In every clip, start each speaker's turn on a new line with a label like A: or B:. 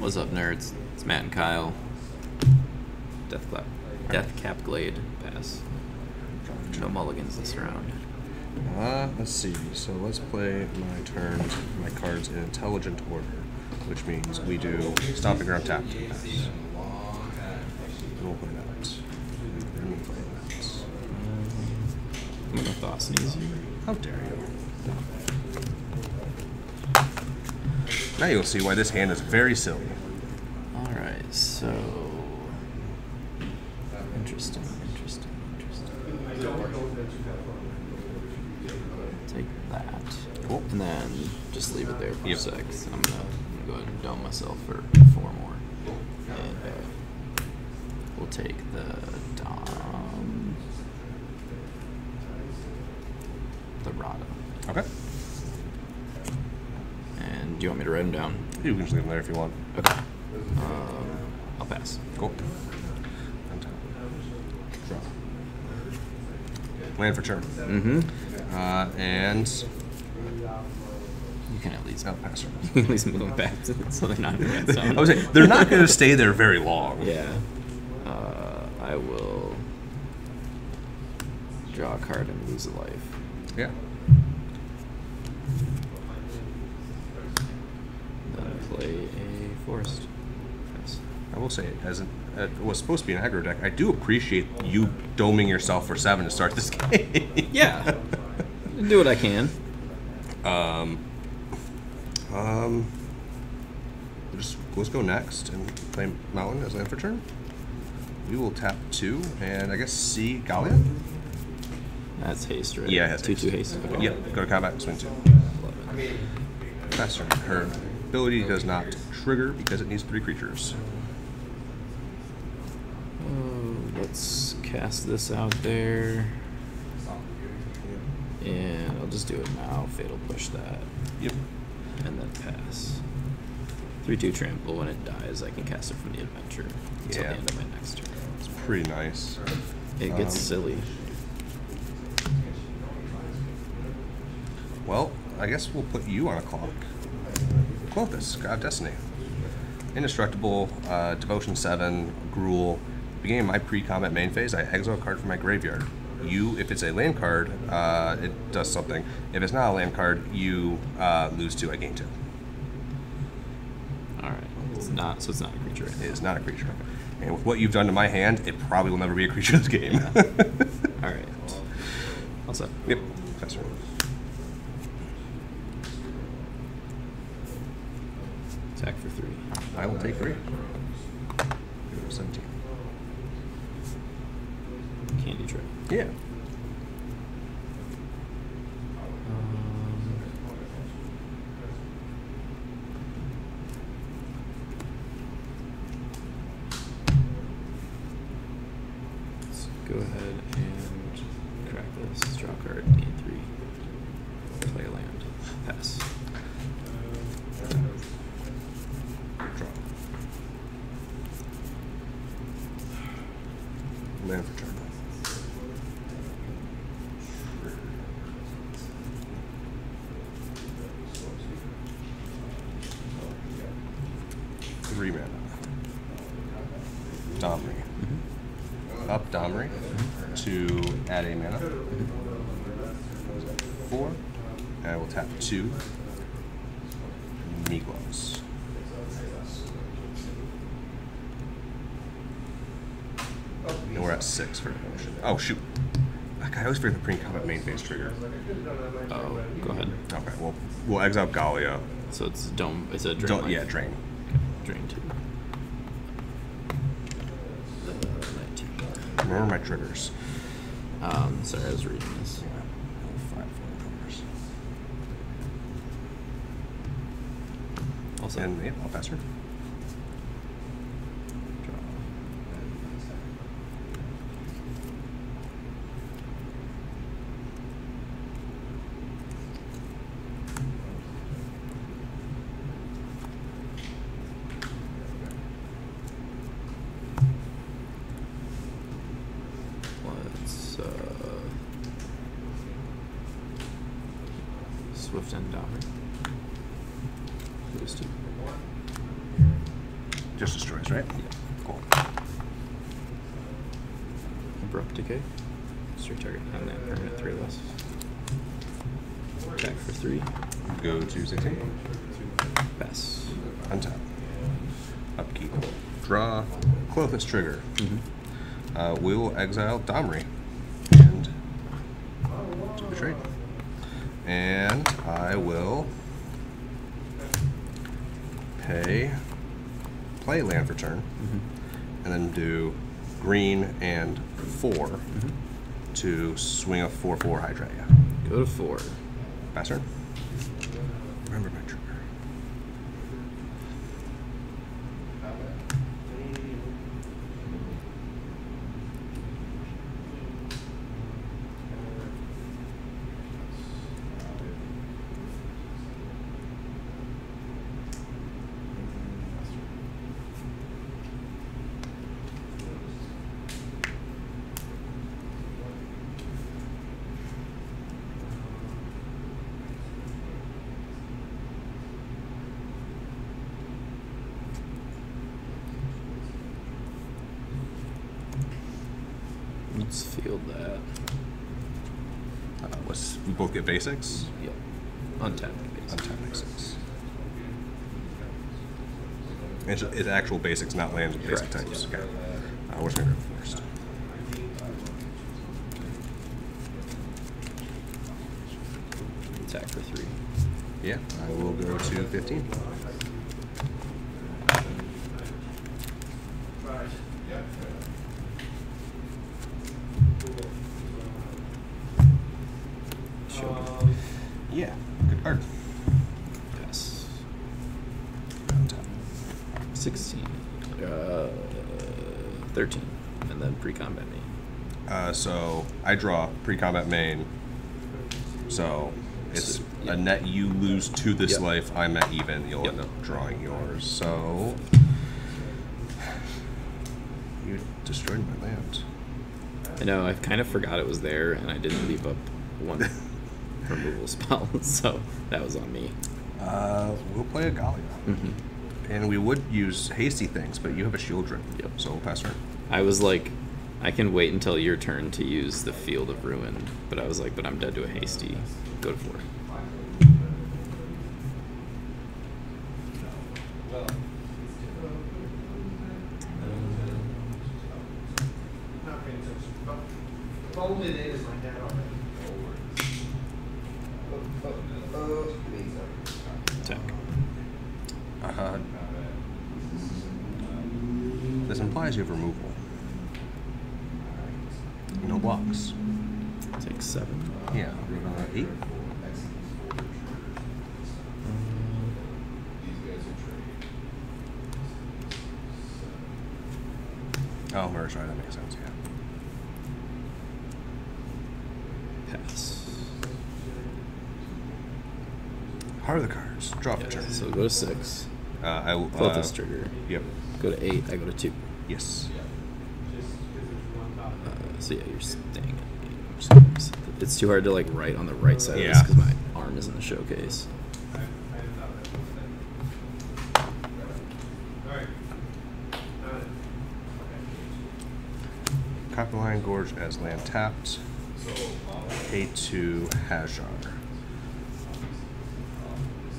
A: What's up, nerds? It's Matt and Kyle. Death Clap, Death Cap Glade pass. No mulligans this round.
B: Uh, let's see. So let's play my turns, my cards in intelligent order, which means we do stomping ground tap to pass. We'll play that. And we'll play that.
A: I'm gonna Thoughtseize you.
B: How dare you? Now you'll see why this hand is very silly.
A: Alright, so. Interesting, interesting, interesting. Take that.
B: Cool.
A: And then just leave it there for
B: Yep.
A: a sec. So I'm, gonna, I'm gonna go ahead and dome myself for four more. And uh, we'll take the Dom. The Rada.
B: Okay.
A: Do you want me to write them down?
B: You can just leave them there if you want.
A: Okay. Um, I'll pass.
B: Cool. Land for turn.
A: Mm-hmm.
B: Uh, and
A: You can at least
B: oh, pass turn.
A: at least move them back to, so they're not in red zone.
B: I was saying, they're not going to stay there very long.
A: Yeah. Uh, I will draw a card and lose a life.
B: Yeah.
A: Then play a forest. Yes.
B: I will say, as an, uh, it was supposed to be an aggro deck, I do appreciate you doming yourself for seven to start this game.
A: Yeah. Do what I can.
B: Um, um, we'll just let's go next and play Mountain as land for turn. We will tap two and I guess see Gallia.
A: That's haste, right?
B: Yeah, it has
A: two
B: haste.
A: two haste. Okay.
B: Yep, go to combat, swing two.
A: Love it.
B: Pass turn. Her ability does not trigger because it needs three creatures.
A: Oh, let's cast this out there. And I'll just do it now. Fatal push that.
B: Yep.
A: And then pass. 3 2 trample. When it dies, I can cast it from the adventure until
B: Yeah.
A: the end of my next turn.
B: It's pretty nice.
A: It gets
B: Um,
A: silly.
B: Well, I guess we'll put you on a clock. Klothys, God of Destiny. Indestructible, uh, Devotion 7, Gruul. Beginning of my pre-combat main phase, I exile a card from my graveyard. You, if it's a land card, uh, it does something. If it's not a land card, you uh, lose two, I gain two.
A: Alright. It's not, so it's not a creature.
B: It is not a creature. And with what you've done to my hand, it probably will never be a creature this game.
A: Alright. All set.
B: yep, that's right.
A: Attack for 3.
B: I will take three. 17.
A: Candy Trail.
B: Yeah.
A: Um, let's go ahead and crack this. Draw a card. Gain three. Play a land. Pass.
B: Draw. Land for turn. Three mana. Domri. Mm-hmm. Up Domri mm-hmm. to add a mana. Four. And I will tap two. Migloz. And we're at six for devotion. Oh shoot! I always forget the pre-combat main phase trigger.
A: Oh, go ahead.
B: Okay, well we'll exile Gallia.
A: So it's dome. It's a drain.
B: Don't, yeah, drain.
A: Drain two. Where
B: are my triggers.
A: Um, sorry, I was reading this. Also,
B: And yeah, I'll pass her.
A: for three.
B: Go to 16.
A: Pass.
B: Untap. Upkeep. Draw. Klothys trigger.
A: Mm -hmm.
B: uh, we will exile Domri. And to betrayed. And I will pay play land for turn.
A: Mm -hmm.
B: And then do green and 4
A: mm -hmm.
B: to swing a 4 4 Hydra.
A: Go to
B: 4.
A: Bastard field that.
B: Uh, what's, we both get basics.
A: Yep. Untap. basically.
B: Untap basics. It's, it's actual basics, not lands with basic
A: Correct,
B: types.
A: yeah.
B: Okay. Uh, where's my grip first?
A: Attack for three.
B: Yeah, I will go to 15.
A: Shogun.
B: Yeah, good card.
A: Pass.
B: Untap.
A: 16. Uh, 13. And then pre combat me.
B: Uh, so I draw pre-combat main. So it's
A: So, yeah.
B: a net you lose to this
A: Yep.
B: life. I'm at even. You'll
A: Yep.
B: end up drawing yours. So you destroyed my land.
A: I know, I kind of forgot it was there, and I didn't leave up one removal spell, so that was on me.
B: Uh, we'll play a Gallia.
A: Mm-hmm.
B: And we would use hasty things, but you have a shield drip.
A: Yep.
B: So we'll pass turn.
A: I was like, I can wait until your turn to use the Field of Ruin, but I was like, but I'm dead to a hasty. Go to four.
C: Fold it in like that
A: Attack.
B: Uh, this implies you have removal. No blocks.
A: Take seven.
B: Yeah. Uh, eight. Oh, merge, right, that makes sense, yeah.
A: Pass.
B: How are the cards? Draw for
A: Yeah,
B: turn.
A: so go to six.
B: Uh, I will. Uh,
A: this trigger.
B: yep.
A: Go to eight. I go to two.
B: Yes.
A: So yeah, you're staying. at eight. I'm just gonna set the- It's too hard to like write on the right side of this because my arm is in the showcase.
B: Copperline Gorge as land tapped. A2 Hajar.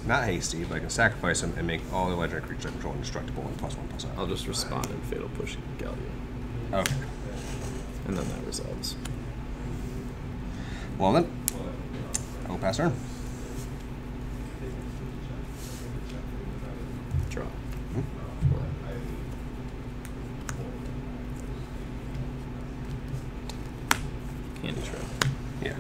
B: Not hasty, but I can sacrifice him and make all the legendary creatures I control indestructible and plus one one.
A: I'll just respond and Fatal Push Gallia,
B: Okay.
A: And then that resolves.
B: Well then, I will pass turn.
A: Draw.
B: Hmm?
A: Candy Trail.
B: Yeah.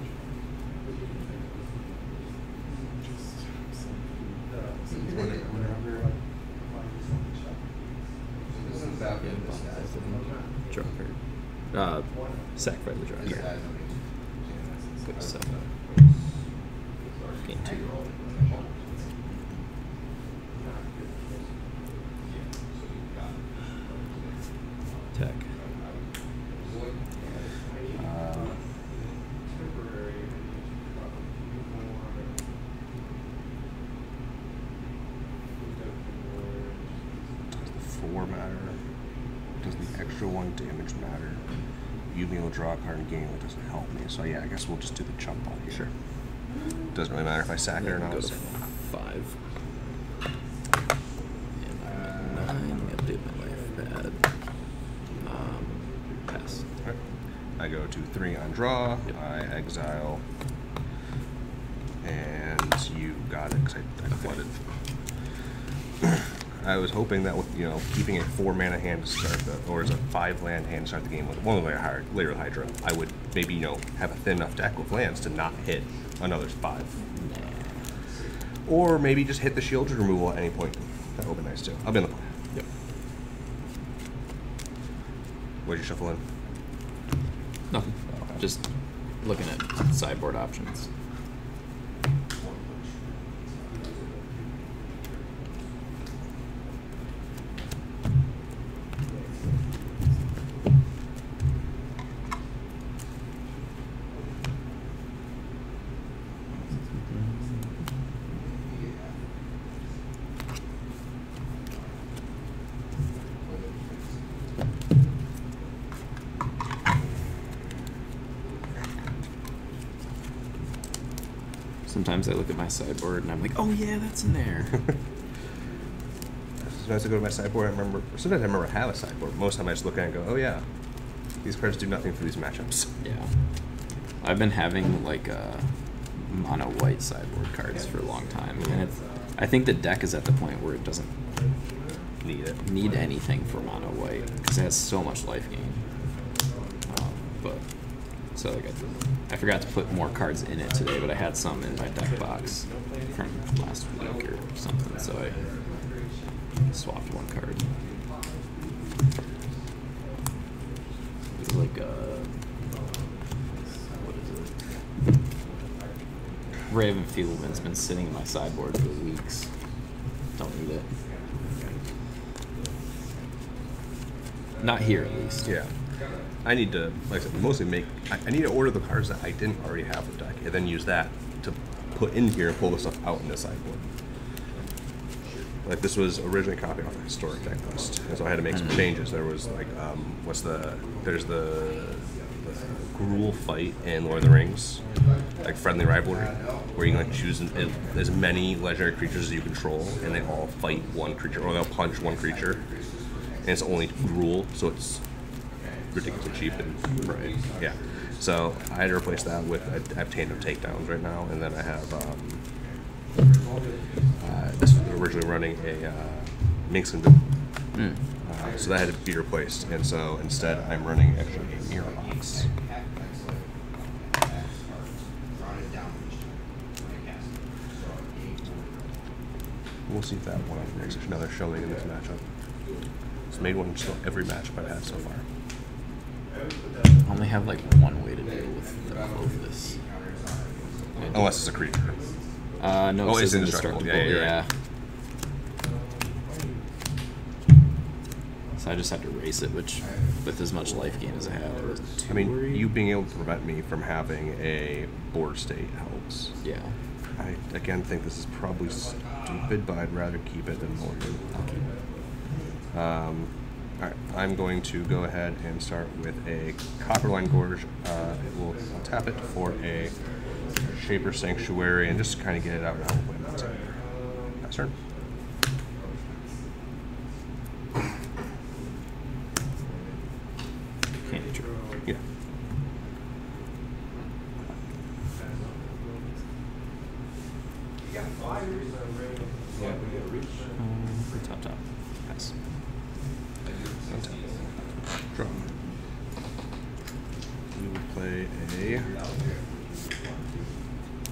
A: Draw card. Uh, sacrifice the draw. card.
B: Yeah.
A: Go to. Gain two. Attack.
B: Uh, four. four matter? Does the extra one damage matter? You being able to draw a card and gain it doesn't help me. So yeah, I guess we'll just do the chump on here.
A: Sure.
B: Doesn't really matter if I sack it or not.
A: Go to five. And I'm nine. I update my life pad. Um, pass.
B: Alright. I go to three on draw.
A: Yep.
B: I exile. And you got it because I, I flooded. I was hoping that with you know keeping a four mana hand to start the, or as a five land hand to start the game with one a higher later Hydra, I would maybe you know have a thin enough deck with lands to not hit another five, or maybe just hit the shield removal at any point. That would be nice too. I'll be in the play.
A: Yep.
B: What'd you shuffle in?
A: Nothing. Oh, just looking at sideboard options. Sometimes I look at my sideboard and I'm like, oh yeah, that's in there.
B: Sometimes I go to my sideboard. I remember. Sometimes I remember I have a sideboard. Most of the time I just look at it and go, "Oh yeah, these cards do nothing for these matchups."
A: yeah. I've been having like uh, mono white sideboard cards for a long time, and it's. I think the deck is at the point where it doesn't
B: Need it.
A: need anything for mono white because it has so much life gain. Um, but so like I, I forgot to put more cards in it today, but I had some in my deck box from last week or something, so I swapped one card. Like uh, what is it? Raven Fieldman's been sitting in my sideboard for weeks. Don't need it. Not here, at least.
B: Yeah. I need to, like I said, mostly make. I, I need to order the cards that I didn't already have in the deck, and then use that to put in here and pull the stuff out in the sideboard. Like this was originally copied off the historic deck list, and so I had to make some changes. There was like, um, what's the? There's the, the Gruul fight in Lord of the Rings, like friendly rivalry, where you can like choose an, as many legendary creatures as you control, and they all fight one creature, or they'll punch one creature, and it's only Gruul, so it's ridiculously cheap and
A: Right.
B: yeah. So I had to replace that with I have tandem takedowns right now, and then I have um, uh, this was originally running a uh, Minsc and
A: Mm.
B: uh, so that had to be replaced, and so instead I'm running actually a mirror box. We'll see if that one makes another showing in this matchup. It's made one in every match I've had so far.
A: I only have like one way to deal with the Klothys.
B: Unless it's a creature.
A: Uh, no,
B: Oh,
A: it
B: it's indestructible.
A: indestructible.
B: Yeah,
A: Yeah.
B: you're
A: So I just had to race it, which, with as much life gain as I had, I was too
B: I mean,
A: worried.
B: you being able to prevent me from having a board state helps.
A: Yeah.
B: I again think this is probably stupid, but I'd rather keep it than Morgan. Um, all right, I'm going to go ahead and start with a Copperline Gorge. Uh, it will I'll tap it for a Shaper Sanctuary and just kind of get it out and I'll play my turn. That's turn.
A: Candy.
B: Yeah.
A: Um, top, top. Pass.
B: Draw. We will play a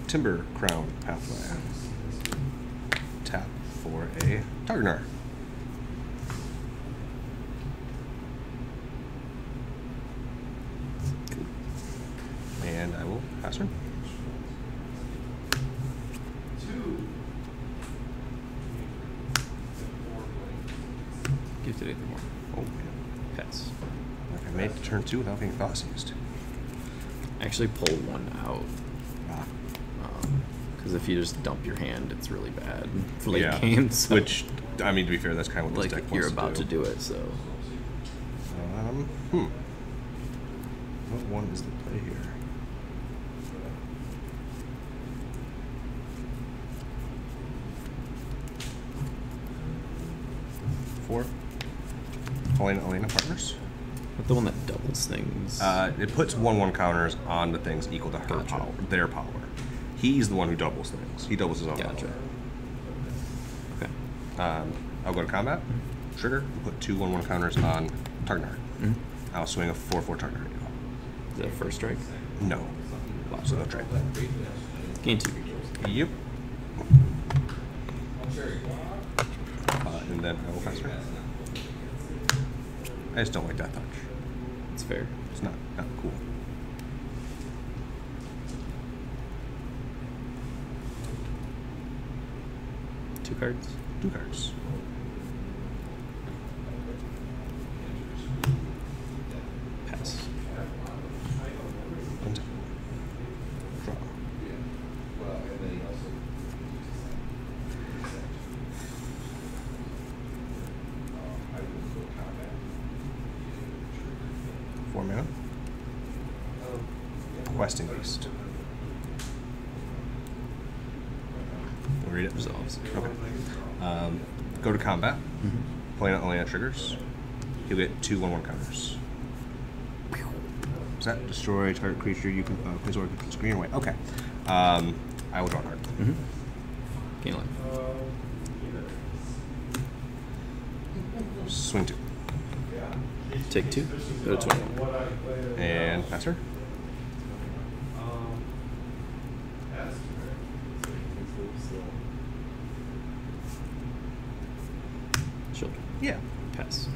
B: Timber Crown Pathway. Tap for a Targnar. And I will pass turn.
A: It anything more.
B: Oh man.
A: Pass.
B: I made to turn two without being thought seized.
A: I actually pulled one out.
B: Ah.
A: Because if you just dump your hand, it's really bad for late
B: yeah.
A: game. So.
B: Which I mean, to be fair, that's kind of what this
A: like
B: deck
A: you're about
B: to
A: to do it. So
B: Um, hmm. What one is the play here? Four. Halana Alena partners.
A: but the one that doubles things.
B: Uh, it puts one-one counters on the things equal to her
A: Gotcha.
B: power, their power. He's the one who doubles things. He doubles his own
A: Gotcha.
B: power.
A: Okay.
B: Um, I'll go to combat. Trigger. and Put two one-one counters on Targnar.
A: Mhm.
B: I'll swing a four-four Targnar you.
A: Is that a first strike?
B: No. So no trade.
A: Gain two.
B: Yep. Uh, and then I will pass her. I just don't like that touch.
A: It's fair.
B: It's not not cool.
A: Two cards.
B: Two cards.
A: Pass.
B: Untap. Draw. Four mana. Questing Beast. Wanna Read it.
A: Resolves.
B: Okay. Um, go to combat. Playing out Alena triggers. You'll get two one one counters. Does that destroy target creature you can uh, place or gets green or white? Okay. Um, I will draw a card.
A: Mm-hmm. Gain life.
B: Swing two.
A: Take two. Go to twenty-one.
B: And pass her.
A: Shield.
B: Yeah.
A: Pass.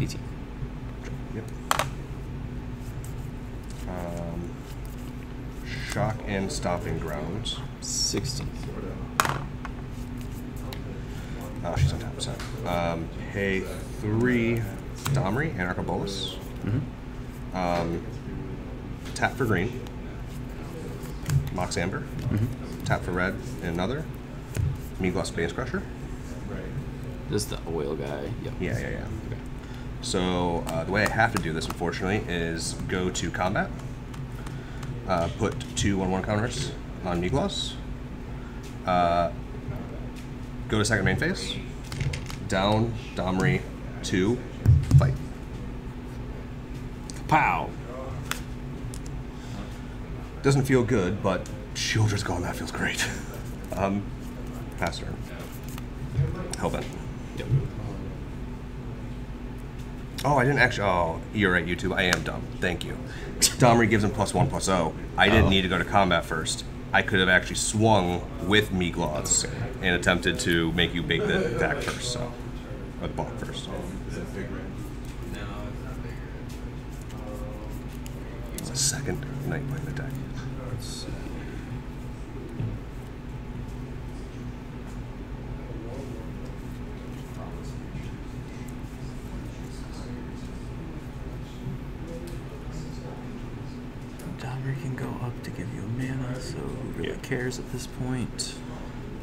A: Eighteen.
B: Yep. Um, shock and stopping grounds.
A: Sixteen.
B: Oh, she's on top. So, um, pay three Domri Anarch of Bolas.
A: Mm-hmm.
B: Um, tap for green. Mox Amber.
A: Mm-hmm.
B: Tap for red and another. Migloz Maze Crusher.
A: This is the oil guy. Yep.
B: Yeah, yeah, yeah.
A: Okay.
B: So uh, the way I have to do this, unfortunately, is go to combat. Uh, put two one-one counters on Migloz. Uh, go to second main phase. Down Domri two. Fight.
A: Pow.
B: Doesn't feel good, but Sheoldred's gone. That feels great. um, pass turn. Hellbent.
A: Yep.
B: Oh, I didn't actually. Oh, you're right, YouTube. I am dumb. Thank you. Domri gives him plus one plus oh. I didn't
A: Oh.
B: need to go to combat first. I could have actually swung with Migloz
A: Okay.
B: and attempted to make you bake the attack first, so or the block first. It's the second night playing the deck.
A: Let's see. Domri can go up to give you a mana, so who really
B: Yeah.
A: Cares at this point?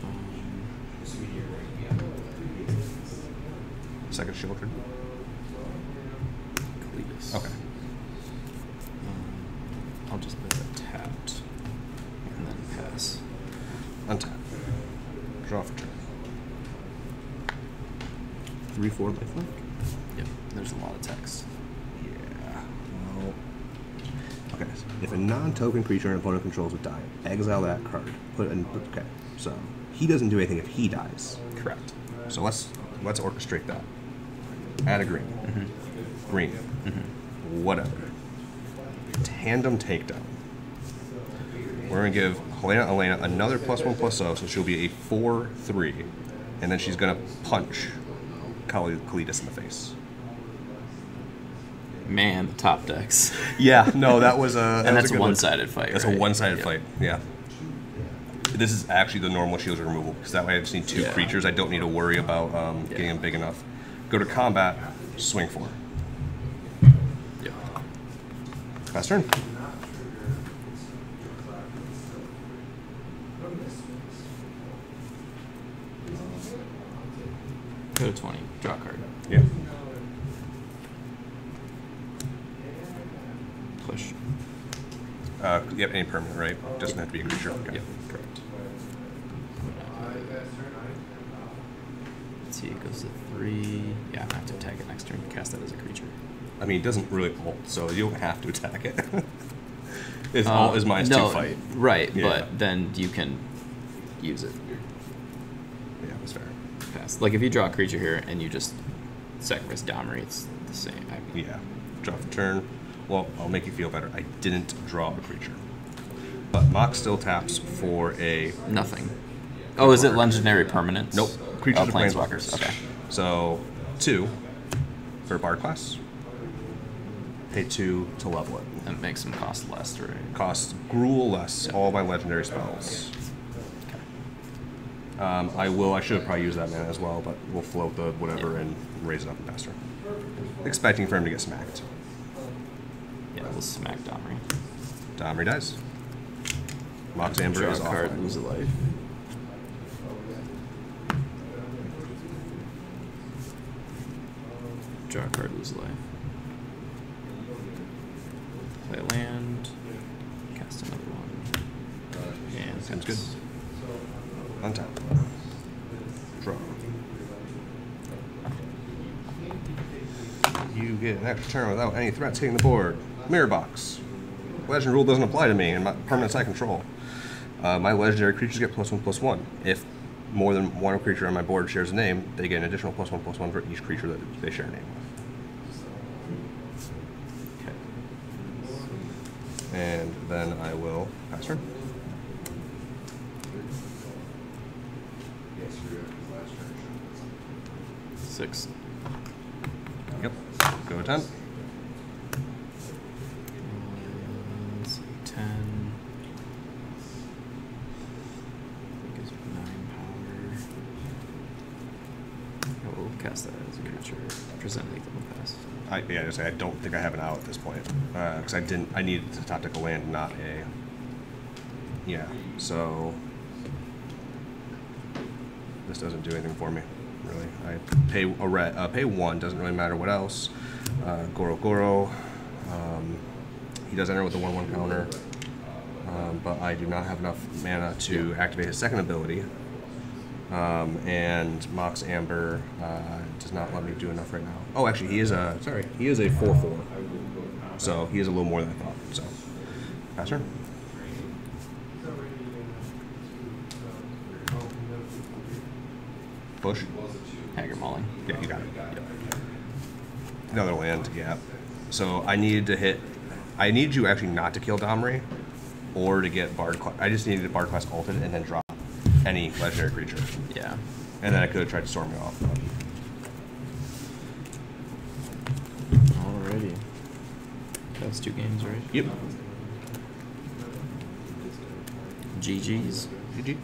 A: Um,
B: Second Sheoldred.
A: Cletus.
B: Okay.
A: Um, I'll just put that tapped and then pass.
B: Untap. Draw for turn.
A: Three, four lifelink? Yep, there's a lot of text.
B: Yeah. If a non-token creature an opponent controls would die, exile that card. Put it in. Okay. So he doesn't do anything if he dies.
A: Correct.
B: So let's let's orchestrate that. Add a green. Mm-hmm. Green. Mm-hmm. Whatever. Tandem takedown. We're gonna give Halana Alena another plus one plus oh, so she'll be a four three, and then she's gonna punch Kali Kalitas in the face.
A: Man, the top decks.
B: Yeah, no, that was a that
A: and that's a
B: one.
A: one-sided fight.
B: That's
A: right?
B: a one-sided
A: Yep.
B: fight. Yeah. This is actually the normal shield removal because that way I just need two
A: Yeah.
B: creatures. I don't need to worry about um, getting them big enough. Go to combat, swing four.
A: Yeah.
B: Pass turn.
A: Go to 20. Draw a card.
B: Yeah.
A: Push.
B: Uh, yep, any permanent, right? Doesn't have to be a creature. Okay.
A: Yep, correct. Let's see, it goes to 3. Yeah, to have to attack it next turn. Cast that as a creature.
B: I mean, it doesn't really ult, so you don't have to attack it. It's
A: Uh,
B: all is minus
A: no,
B: two fight.
A: Right,
B: Yeah.
A: but then you can use it.
B: Yeah, that's fair.
A: Pass. Like if you draw a creature here and you just sacrifice Domri, it's the same. I mean,
B: Yeah. Draw for turn. Well, I'll make you feel better. I didn't draw a creature. But Mox still taps for a
A: Nothing. Oh, is it legendary permanents?
B: nope. Creatures
A: oh, planeswalkers. Okay.
B: So two for Bard class. Pay two to level it.
A: That makes them cost less, right?
B: Costs gruel less all my legendary spells. Um, I will. I should have probably used that mana as well, but we'll float the whatever and raise it up faster. Expecting for him to get smacked.
A: Yeah, we'll smack Domri.
B: Domri dies. Mox Amber
A: Draw a card, lose a life. Draw a card, lose a life. Play a land. Cast another one. And
B: Sounds good.
A: On
B: top. Draw. You get an extra turn without any threats hitting the board. Mirror box. Legend rule doesn't apply to me and my permanents I control. Uh, my legendary creatures get plus one plus one. If more than one creature on my board shares a name, they get an additional plus one plus one for each creature that they share a name with.
A: Okay.
B: And then I will pass turn.
A: Six.
B: Yep. Go to ten.
A: Uh, let's see, ten. I think it's nine power. I will cast that as a creature. Present lethal pass.
B: I, yeah, I I don't think I have an out at this point because I didn't. I needed to a land, not a. Yeah, so this doesn't do anything for me, really. I pay a red, uh, pay one. Doesn't really matter what else. Uh, Goro Goro. Um, he does enter with a one-one counter, um, but I do not have enough mana to activate his second ability. Um, and Mox Amber uh, does not let me do enough right now. Oh, actually, he is a sorry, he is a four four. So he is a little more than I thought. So, pass turn. Push.
A: Hagra Mauling.
B: Yeah, you got it. Another land, yeah. So I needed to hit. I needed you actually not to kill Domri, or to get Bard. I just needed Bard class ulted and then drop any legendary creature,
A: Yeah.
B: and then I could have tried to storm it off.
A: Alrighty. That's two games, right?
B: Yep.
A: GG's.
B: GG.